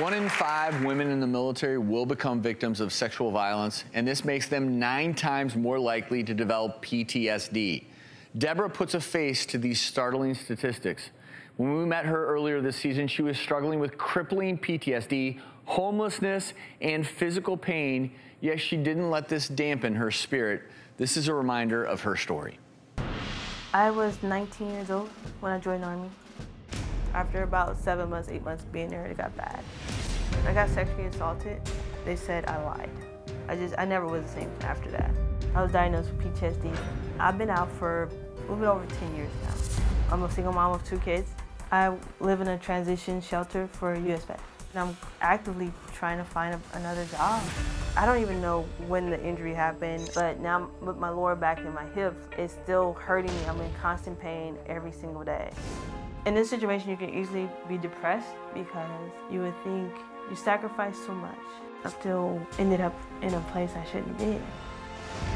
One in five women in the military will become victims of sexual violence, and this makes them nine times more likely to develop PTSD. Deborah puts a face to these startling statistics. When we met her earlier this season, she was struggling with crippling PTSD, homelessness, and physical pain, yet she didn't let this dampen her spirit. This is a reminder of her story. I was 19 years old when I joined the Army. After about seven months, eight months being there, it got bad. I got sexually assaulted. They said I lied. I just, I never was the same after that. I was diagnosed with PTSD. I've been out for a little bit over 10 years now. I'm a single mom of two kids. I live in a transition shelter for U.S. vets. I'm actively trying to find a, another job. I don't even know when the injury happened, but now with my lower back and my hips, it's still hurting me. I'm in constant pain every single day. In this situation, you can easily be depressed because you would think you sacrificed so much. I still ended up in a place I shouldn't be.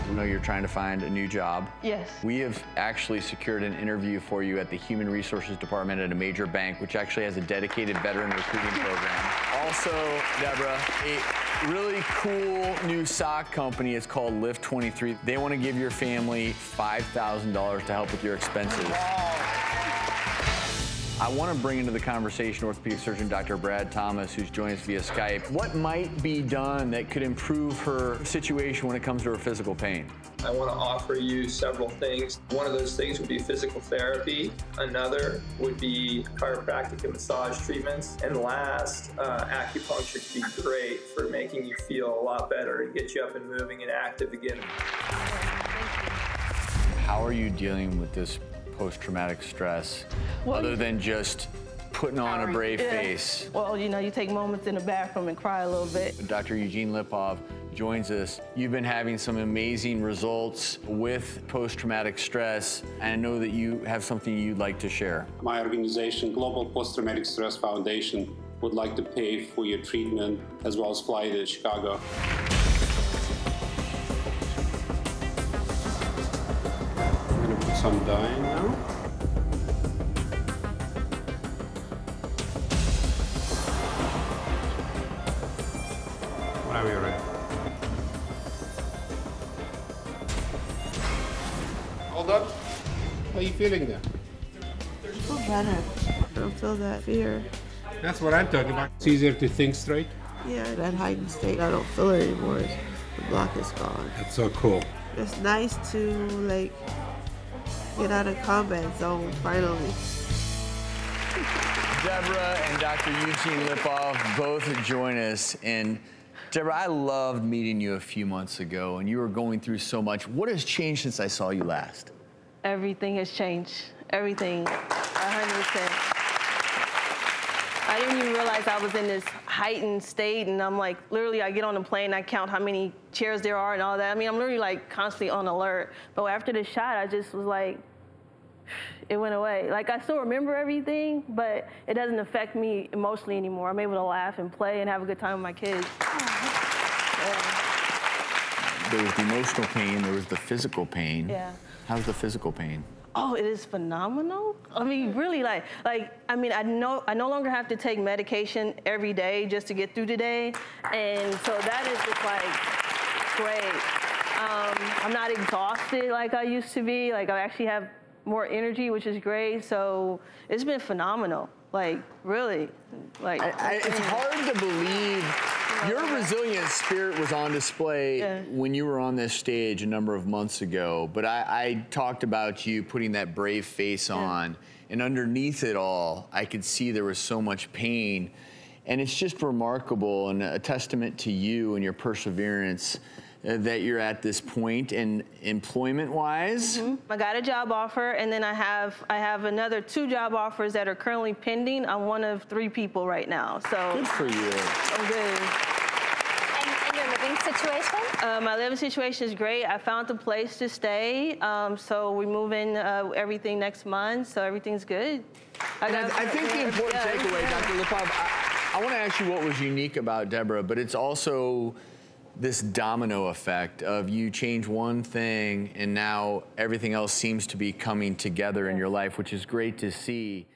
I know you're trying to find a new job. Yes. We have actually secured an interview for you at the Human Resources Department at a major bank, which actually has a dedicated veteran recruiting program. Also, Deborah, a really cool new sock company is called Lift 23. They want to give your family $5,000 to help with your expenses. I want to bring into the conversation orthopedic surgeon Dr. Brad Thomas, who's joining us via Skype. What might be done that could improve her situation when it comes to her physical pain? I want to offer you several things. One of those things would be physical therapy. Another would be chiropractic and massage treatments. And last, uh, acupuncture could be great for making you feel a lot better and get you up and moving and active again. How are you dealing with this post-traumatic stress well, other than just putting on a brave yeah. face? Well, you know, you take moments in the bathroom and cry a little bit. Dr. Eugene Lipov joins us. You've been having some amazing results with post-traumatic stress, and I know that you have something you'd like to share. My organization, Global Post-Traumatic Stress Foundation, would like to pay for your treatment as well as fly to Chicago. Some dye now. Whenever you're ready. Hold up. How are you feeling there? I feel better. I don't feel that fear. That's what I'm talking about. It's easier to think straight. Yeah, that heightened state, I don't feel it anymore. The block is gone. That's so cool. It's nice to like get out of combat zone finally. Deborah and Dr. Eugene Lipov both join us. And Deborah, I loved meeting you a few months ago, and you were going through so much. What has changed since I saw you last? Everything has changed. Everything, 100%. I didn't even realize I was in this heightened state, and I'm like, literally, I get on the plane, I count how many chairs there are and all that. I mean, I'm literally like constantly on alert. But after the shot, I just was like, it went away. Like I still remember everything, but it doesn't affect me emotionally anymore. I'm able to laugh and play and have a good time with my kids. Yeah. There was the emotional pain, there was the physical pain. Yeah. How's the physical pain? Oh, it is phenomenal. I mean, really, like, like I mean, I know I no longer have to take medication every day just to get through today, and so that is just like great. Um, I'm not exhausted like I used to be. Like I actually have more energy, which is great. So it's been phenomenal. Like really, like I, I, it's hard to believe your resilient spirit was on display yeah. when you were on this stage a number of months ago, but I, I talked about you putting that brave face yeah. on, and underneath it all, I could see there was so much pain. And it's just remarkable and a testament to you and your perseverance that you're at this point and employment-wise? Mm -hmm. I got a job offer, and then I have I have another two job offers that are currently pending. I'm one of three people right now, so good for you. I'm good. And, and your living situation? Uh, my living situation is great. I found a place to stay, um, so we move in uh, everything next month, so everything's good. I, I, I think the important yeah, takeaway, yeah. Dr. Lipov, I, I want to ask you what was unique about Deborah, but it's also this domino effect of you change one thing and now everything else seems to be coming together in your life, which is great to see.